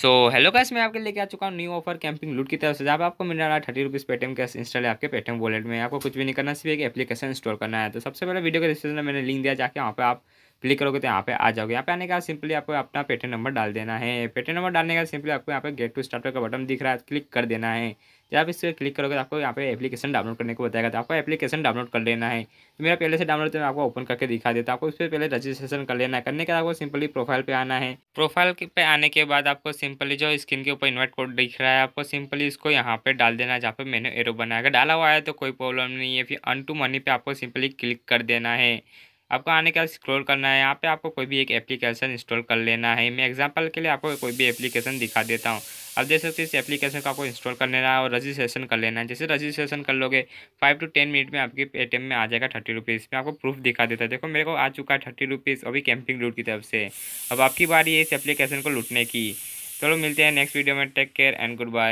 So hello cash मैं आपके लेके आ चुका हूँ न्यू ऑफ़र कैंपिंग लूट की तरफ़ से। जहाँ आपको मिल रहा है thirty rupees Paytm cash install है आपके पेटीएम वॉलेट में। आपको कुछ भी नहीं करना, सिर्फ़ एक एप्लीकेशन इंस्टॉल करना है। तो सबसे पहले वीडियो के डिस्क्रिप्शन में मैंने लिंक दिया, जाके वहाँ पर आप क्लिक करोगे तो यहाँ पे आ जाओगे। यहाँ पे आने का सिंपली आपको अपना पेटीएम नंबर डाल देना है। पेटीएम नंबर डालने का सिंपली आपको यहाँ पे गेट टू स्टार्ट का बटन दिख रहा है क्लिक कर देना है। जब आप इस पर क्लिक करोगे तो आपको यहाँ पे एप्लीकेशन डाउनलोड करने को बताएगा। तो आपको एप्लीकेशन डाउनलोड कर लेना है। तो मेरा पहले से डाउनलोड तो मैं आपको ओपन करके दिखा देता आपको इस पर पहले रजिस्ट्रेशन कर लेना है। करने के बाद आपको सिंपली प्रोफ़ाइल पे आना है। प्रोफ़ाइल पे आने के बाद आपको सिंपली जो स्क्रीन के ऊपर इन्वाइट कोड दिख रहा है, आपको सिंपली इसको यहाँ पे डाल देना है, जहाँ पे मैंने एरो बनाया। अगर डाला हुआ है तो कोई प्रॉब्लम नहीं है। फिर अन टू मनी पे आपको सिंपली क्लिक कर देना है। आपको आने के बाद स्क्रॉल करना है। यहाँ पे आपको कोई भी एक एप्लीकेशन इंस्टॉल कर लेना है। मैं एग्जांपल के लिए आपको कोई भी एप्लीकेशन दिखा देता हूँ। अब देख सकते हैं इस एप्लीकेशन को आपको इंस्टॉल कर लेना है और रजिस्ट्रेशन कर लेना है। जैसे रजिस्ट्रेशन कर लोगे फाइव टू टेन मिनट में आपके पेटीएम में आ जाएगा थर्टी रुपीज़ में आपको प्रूफ दिखा देता है। देखो, मेरे को आ चुका है थर्टी रुपीज़ अभी कैंपिंग लूट की तरफ़ से। अब आपकी बारी है इस एप्लीकेशन को लूटने की। चलो, मिलते हैं नेक्स्ट वीडियो में। Take care and good bye